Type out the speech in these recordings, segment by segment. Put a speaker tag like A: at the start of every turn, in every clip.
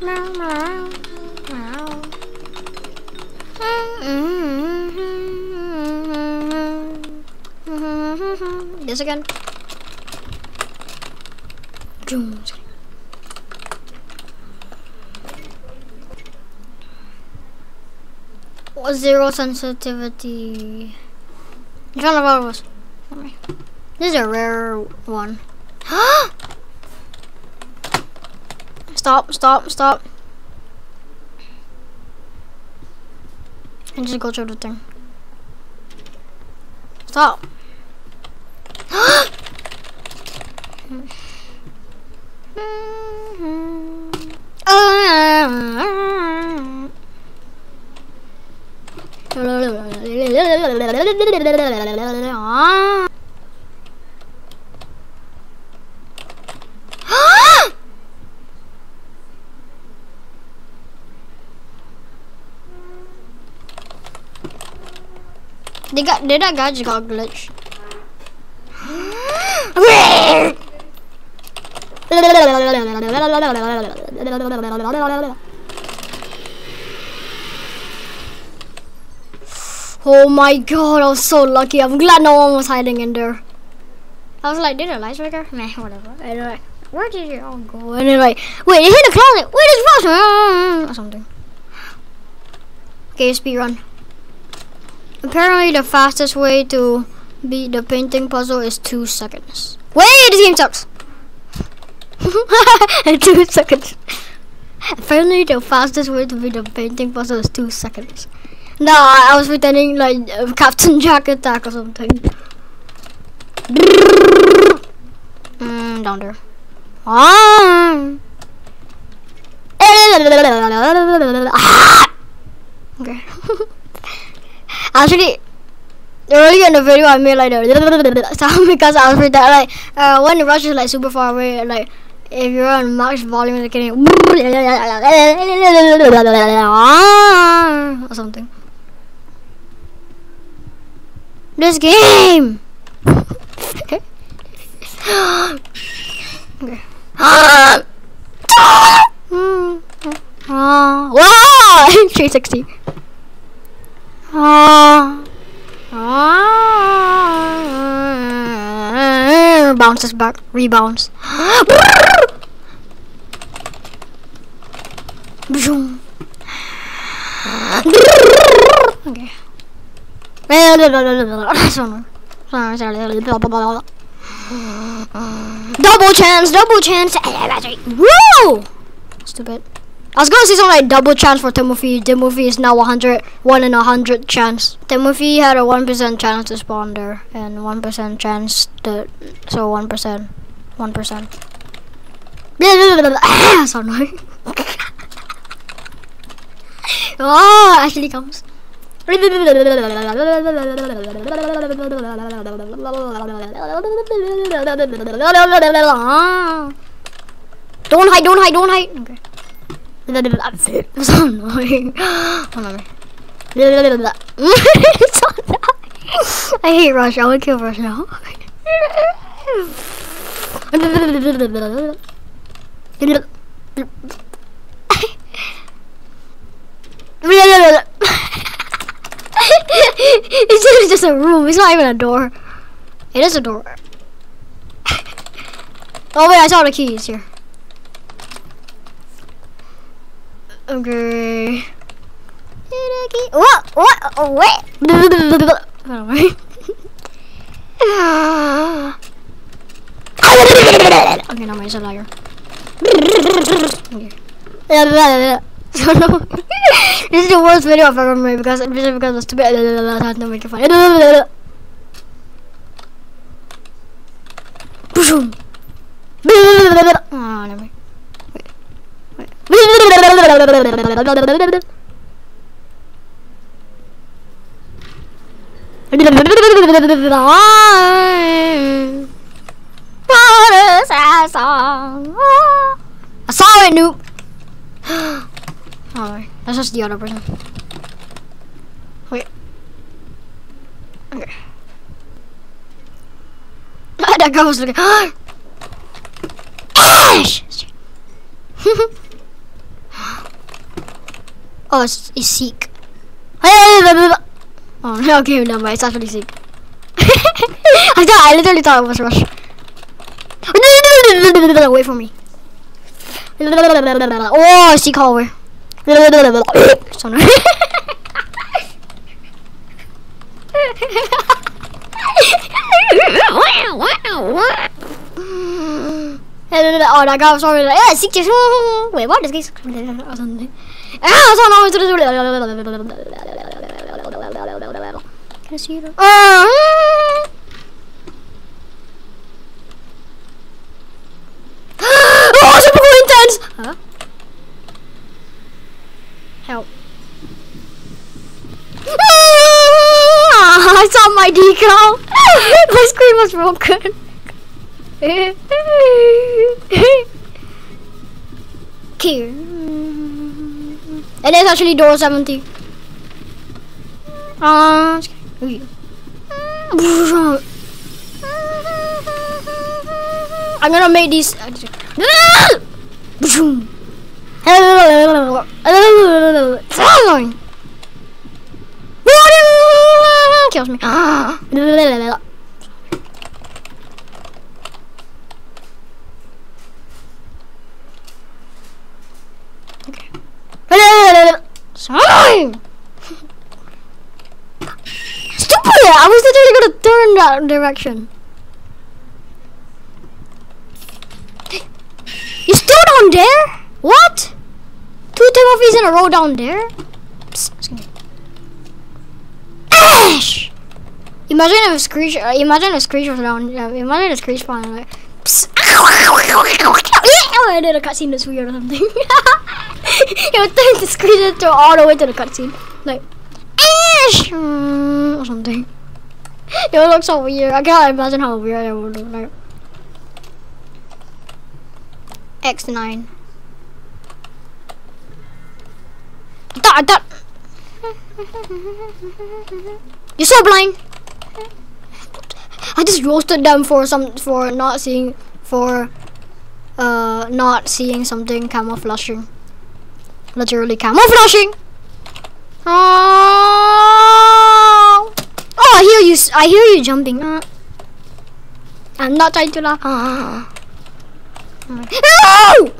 A: Mm-hmm. This again. Zoom. Zero sensitivity. Follow this. This is a rare one. stop, stop, stop. And just go through the thing. Stop. They got did that guy just got glitched? Oh my god, I was so lucky. I'm glad no one was hiding in there. I was like, did a light breaker? Meh, whatever. Anyway, where did you all go? And like, wait, it's in the closet. Wait, it's frozen. Or something. Okay, speed run. Apparently the fastest way to beat the painting puzzle is two seconds. Wait, this game sucks. two seconds. Apparently the fastest way to beat the painting puzzle is two seconds. Nah, I was pretending like uh, Captain Jack attack or something. Mm, down there. Ah. okay. Actually, earlier in the video I made like a sound because I was pretending like uh, when the rush is like super far away, like if you're on max volume, it's getting or something. This game. okay. Uh, wow! 360. Bounces back. Rebounds. Okay. double chance, double chance. Woo! Stupid. I was gonna say something like double chance for Timothy. Timothy is now 100, 1 in a 100 chance. Timothy had a 1% chance to spawn there, and 1% chance to, so 1%, 1%. so annoying. oh, actually comes. Don't hide, don't hide, don't hide. Okay. So annoying. Hold on. so I hate Rush. I would kill Rush now. it's just a room. It's not even a door. It is a door. oh wait, I saw the keys here. Okay. What? What? Oh, wait. okay, now my liar. Okay. So no, this is the worst video I've ever made because because it's stupid. I had to make it funny. Boom. Oh, never mind. I saw it, noob. oh, that's just the other person. Wait. Okay. that guy was looking. Ah, Ash! Oh, it's, it's Seek. Oh, okay, no, but it's actually Seek. I thought, I literally thought it was Rush. Wait for me. Oh, Seek hallway. Oh, that guy was sorry. Yeah, Seek. Wait, what? This. Or something. Can I see it? Uh, oh, super cool intense! Huh? Help. I saw my decal. my screen was broken. Here. And it's actually door 70. Uh, I'm gonna make these. Kills me. Time! Stupid! I was literally gonna turn that direction. You still down there? What? Two Timothy's in a row down there? Ash! Imagine if Screech, uh, imagine if Screech was down, uh, imagine if Screech was like, Psst. I did a cutscene that's weird or something. it would turn the screen into all the way to the cutscene. Like, Ash! or something. It looks so weird. I can't imagine how weird it would look like. X9. I thought, I thought. You're so blind. I just roasted them for some for not seeing for uh not seeing something camouflaging. Literally camouflaging. Oh, oh I hear you. I hear you jumping. Uh, I'm not trying to laugh. Uh, no!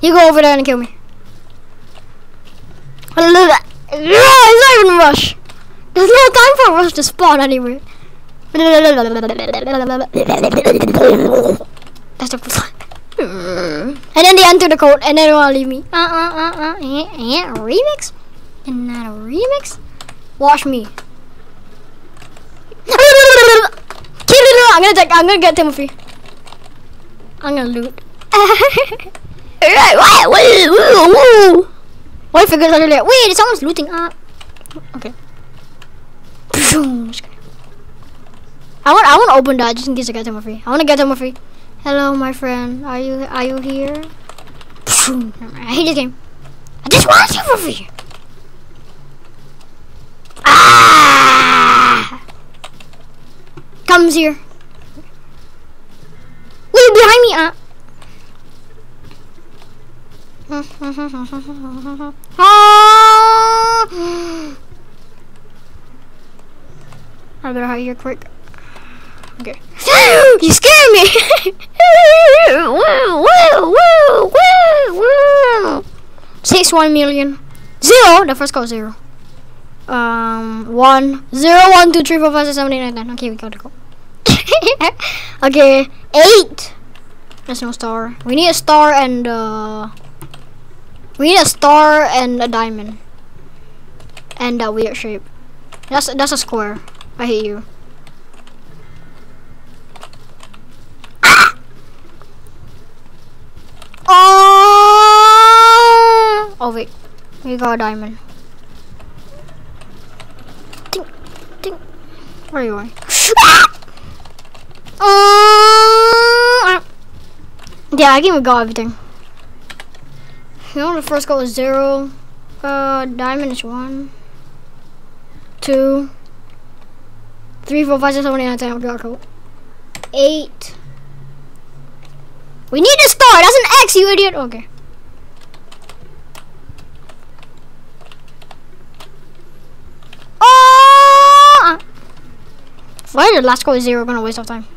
A: You go over there and kill me. No, it's not even rush. There's no time for rush to spawn anywhere. That's the and then they enter the code and then they wanna leave me. Uh uh uh uh. Yeah, yeah. Remix? And not a remix? Watch me. I'm gonna take. I'm gonna get Timothy. I'm gonna loot. Wait, figures are there. Wait, someone's looting. Uh, okay. I want. I want to open that just in case I get Timothy. I want to get Timothy. Hello, my friend. Are you are you here? I hate this game. I just want you for free. Ah! Comes here. Wait, behind me, ah. I better hide here quick. Okay. you scare me! Six one million. Zero! The first code zero. Um one zero one two three four five six seven eight nine ten. Okay, we gotta go. okay. Eight. There's no star. We need a star and uh we need a star and a diamond. And a weird shape. That's that's a square. I hate you. Oh! Oh wait, we got a diamond. Ding, ding. Where are you going? Yeah, I think we got everything. You know, the first goal is zero. Uh, diamond is one, two, three, four, five, six, seven, eight, nine, ten. We got. Eight. We need a star. That's an X, you idiot. Okay. Oh! Why did last goal is zero? We're gonna waste our time.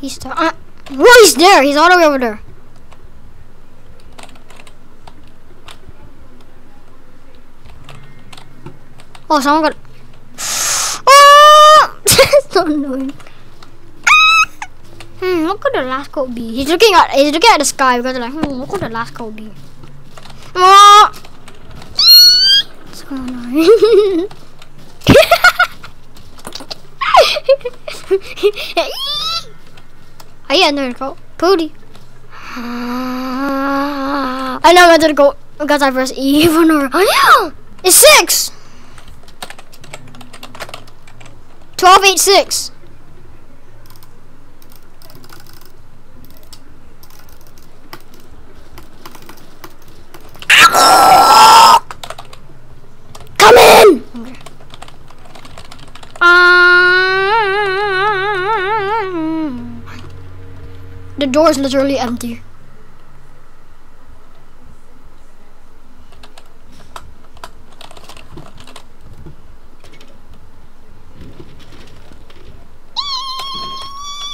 A: He's. Uh, he's there. He's all the way over there. Oh, someone got. Oh! so annoying. Hmm, what could the last code be? He's looking at he's looking at the sky because like, hmm, what could the last code be? Oh! So annoying. You under the code? Pooty. I know under the code because I pressed E for no reason. It's six! 1286. Come in! Okay. Um, the door is literally empty.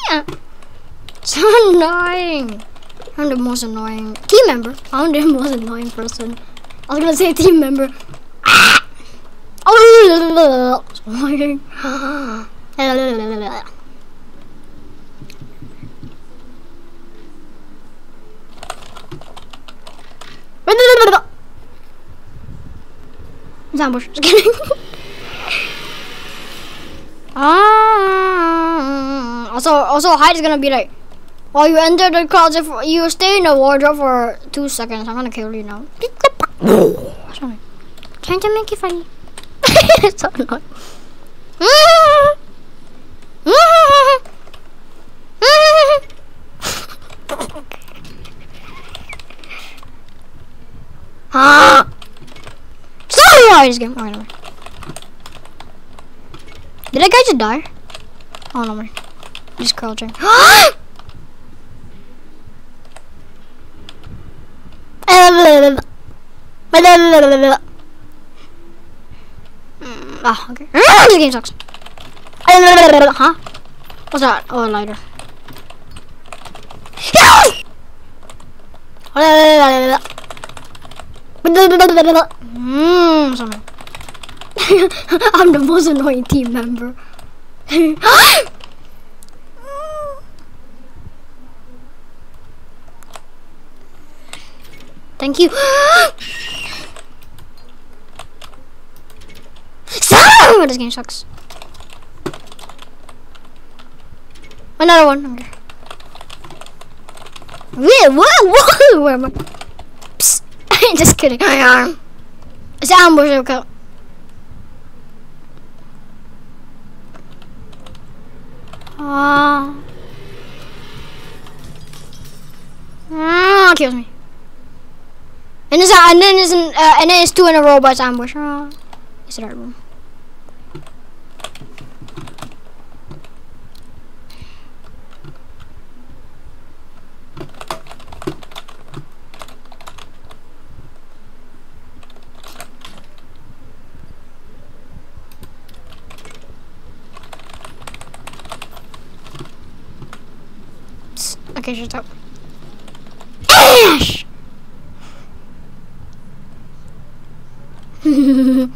A: So annoying. I'm the most annoying team member. I'm the most annoying person. I was gonna say team member. Ah! Oh, annoying. It's ambush. Just kidding. Also, also, Hide is gonna be like, while you enter the closet, for, you stay in the wardrobe for two seconds. I'm gonna kill you now. Trying to make it funny. it's so annoying. Ah! Sorry, this game. Alright, no. Did that guy just die? Oh no, man. Just crouching. Ah, okay. this game sucks. Huh? What's that? Oh, a lighter. Mmm. I'm the most annoying team member. Thank you. This game sucks. Another one. Okay. Wait, what? whoa, Where am I? Psst. Just kidding. It's an ambush. Okay. Ah. Ah, kills me. And there's and then there's an, uh, and then it's two in a row, but it's ambush. Oh, it's that room. Okay, shut up. Ash! wait,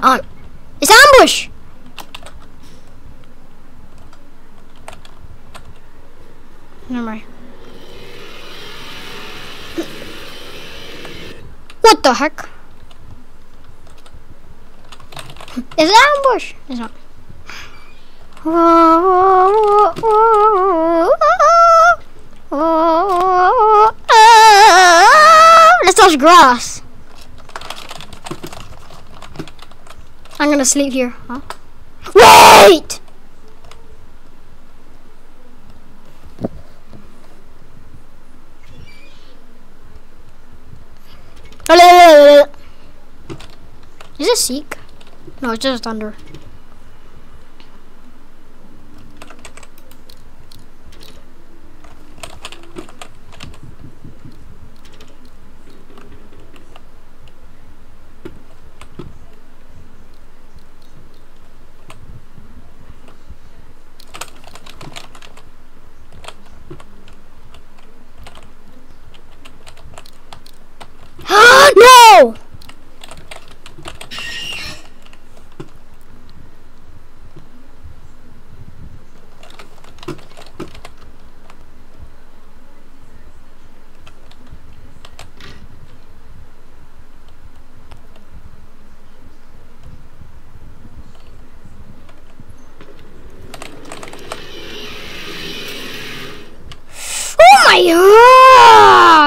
A: on. It's ambush! Never mind. What the heck? It's an ambush! It's not. Let's touch grass. I'm gonna sleep here, huh? Wait! Is it Seek? No, it's just thunder.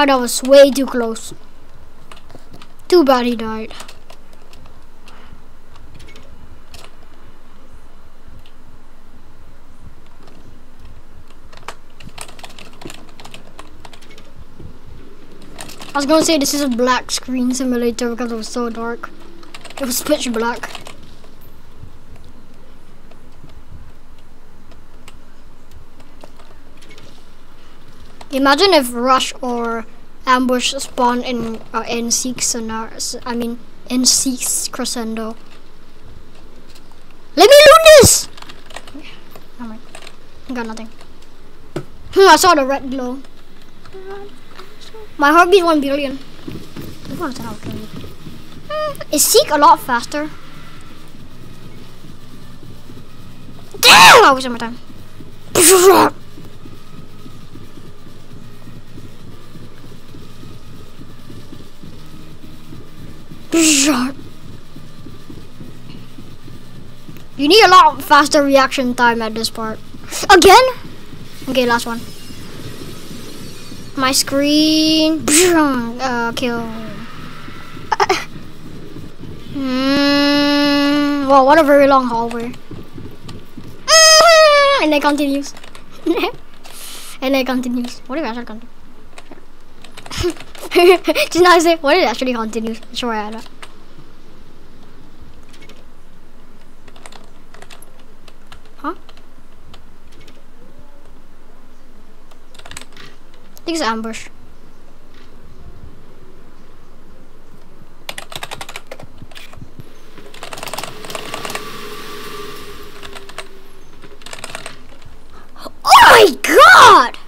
A: God, that was way too close. Too bad he died. I was gonna say this is a black screen simulator because it was so dark. It was pitch black. Imagine if Rush or Ambush spawn in uh, in Six I mean in Six Crescendo. Let me loot this! My, I got nothing. Hmm, I saw the red glow. My heartbeat one billion. Is Seek a lot faster? Damn! I wasted my time. You need a lot faster reaction time at this part. Again? Okay, last one. My screen. Uh, kill. mm, wow, what a very long hallway. And it continues. and it continues. What if it actually continue? Just not say what if it actually continues. Sure, I that. It's ambush. Oh my god!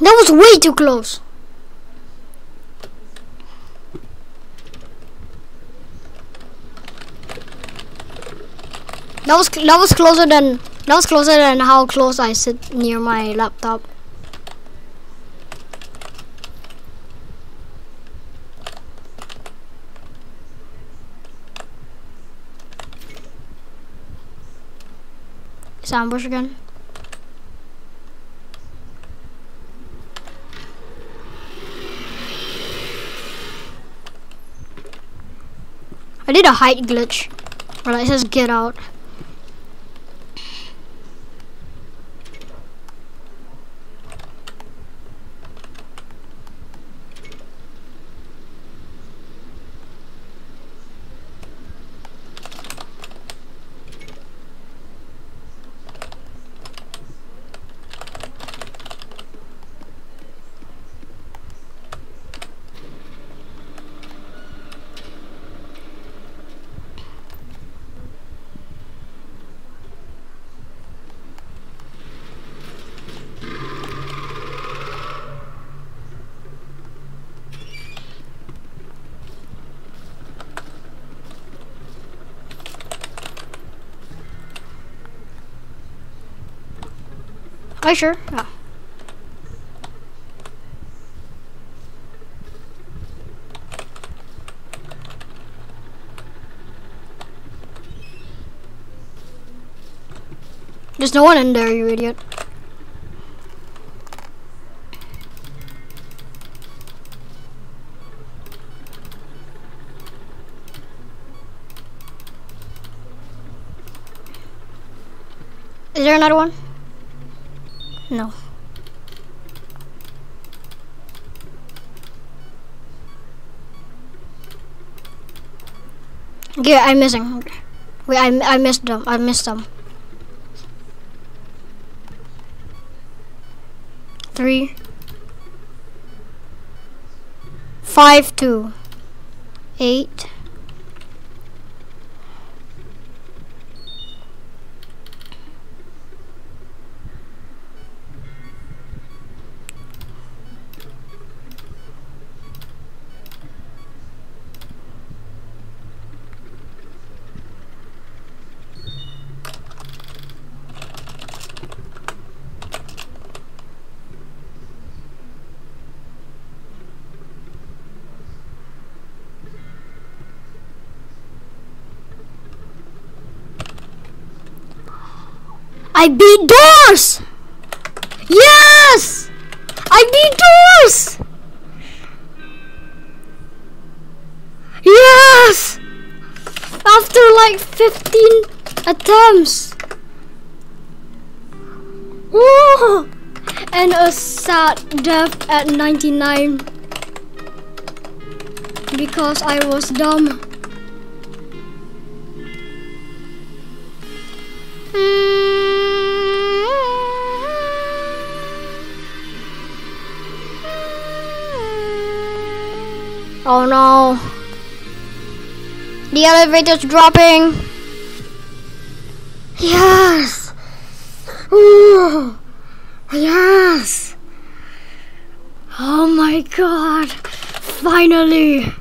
A: That was way too close. That was that was closer than that was closer than how close I sit near my laptop. Is ambush again? I did a Hide glitch where it says get out. You sure? Yeah. There's no one in there, you idiot. Is there another one? No. Yeah, I'm missing. Wait, I, I missed them. I missed them. Three. Five, two. Eight. I beat doors! Yes! I beat doors! Yes! After like 15 attempts. Whoa! And a sad death at 99 because I was dumb. Oh no. The elevator's dropping. Yes. Ooh. Yes. Oh my god. Finally.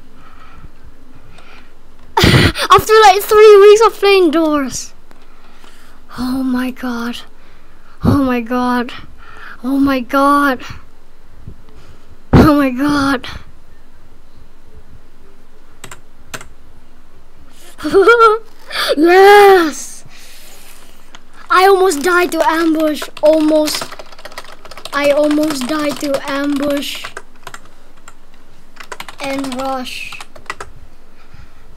A: After like three weeks of playing doors. Oh my god. Oh my god. Oh my god. Oh my god. yes! I almost died to ambush. Almost. I almost died to ambush. And rush.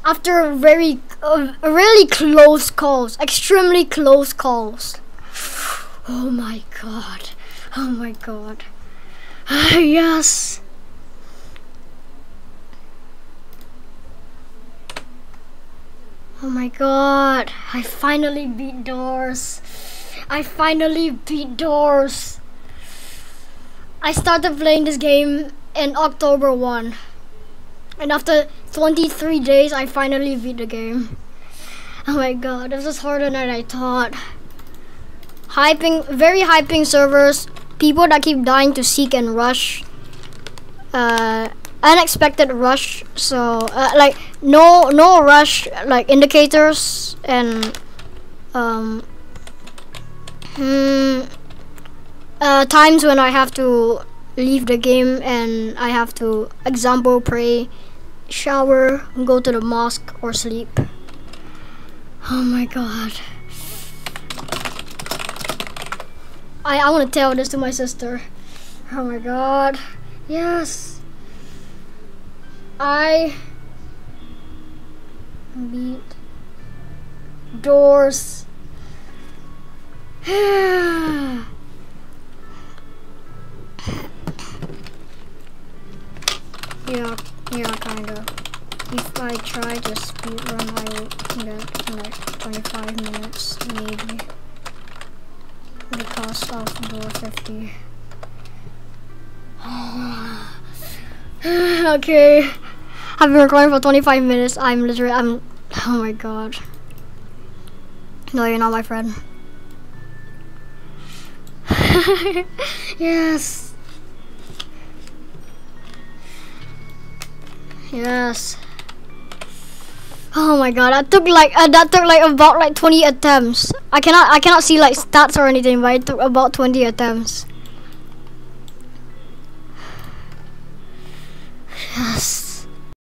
A: After a very, uh, really close calls. Extremely close calls. Oh my god. Oh my god. yes. My god, I finally beat Doors. I finally beat Doors. I started playing this game in October 1. And after 23 days, I finally beat the game. Oh my god, this is harder than I thought. Hyping, very hyping servers, people that keep dying to seek and rush. Uh, unexpected rush so uh, like no no rush like indicators and um hmm, uh, times when I have to leave the game and I have to example pray shower go to the mosque or sleep. Oh my god. I, I want to tell this to my sister. Oh my god. Yes I beat doors. yeah, yeah, kinda. If I try to speed run, I will get like 25 minutes, maybe. Because of door 50. okay. I've been recording for 25 minutes. I'm literally, I'm, oh my god. No, you're not my friend. yes. Yes. Oh my god, that took like uh, that took like about like 20 attempts. I cannot I cannot see like stats or anything, but it took about 20 attempts.